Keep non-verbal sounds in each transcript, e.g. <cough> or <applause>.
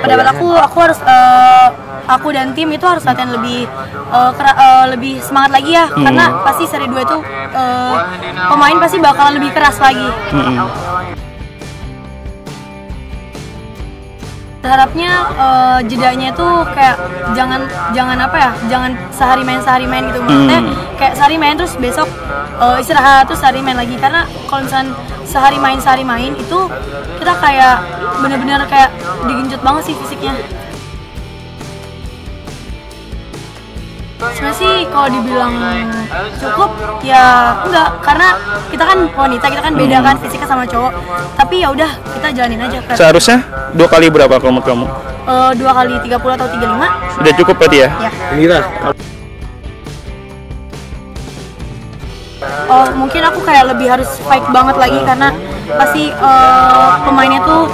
pendapat aku aku harus eh, aku dan tim itu harus latihan lebih eh, kera- eh, lebih semangat lagi ya. Karena pasti seri 2 itu eh, pemain pasti bakalan lebih keras lagi Harapnya eh, jedanya itu kayak jangan jangan apa ya jangan sehari main sehari main gitu. Maksudnya kayak sehari main terus besok eh, istirahat terus sehari main lagi. Karena kalau misalnya sehari main sehari main itu kita kayak bener-bener kayak digenjot banget sih fisiknya sebenarnya sih kalau dibilang cukup ya enggak. Karena kita kan wanita kita kan beda kan fisiknya sama cowok. Tapi ya udah kita jalanin aja. Kayak, Seharusnya dua kali berapa kalau menurut kamu? eh, dua kali 30 atau 35 Sudah cukup berarti ya? ya. Mira, Oh, mungkin aku kayak lebih harus fight banget lagi karena pasti eh, pemainnya tuh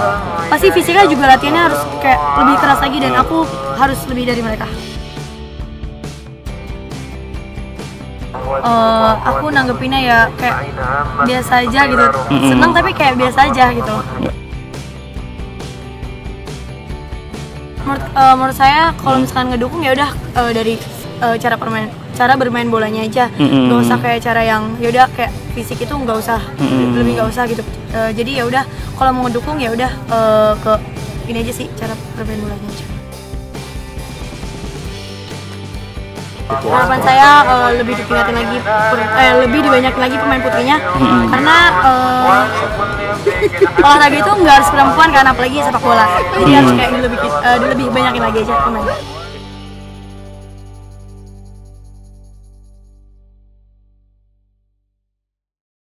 pasti fisiknya juga latihannya harus kayak lebih keras lagi dan aku harus lebih dari mereka. Eh, aku nanggepinnya ya kayak biasa aja gitu, senang tapi kayak biasa aja gitu. Menurut, eh, menurut saya kalau misalkan ngedukung ya udah eh, dari eh, cara permain cara bermain bolanya aja. Nggak usah kayak cara yang ya udah kayak fisik itu nggak usah lebih nggak usah gitu. Eh, jadi ya udah kalau mau ngedukung ya udah eh, ke ini aja sih cara bermain bolanya aja harapan saya eh, lebih ditingkatin lagi per- eh, lebih dibanyakin lagi pemain putrinya. Karena eh, <laughs> olahraga itu nggak harus perempuan kan apalagi sepak bola. Jadi harus kayak lebih eh, lebih banyakin lagi aja pemain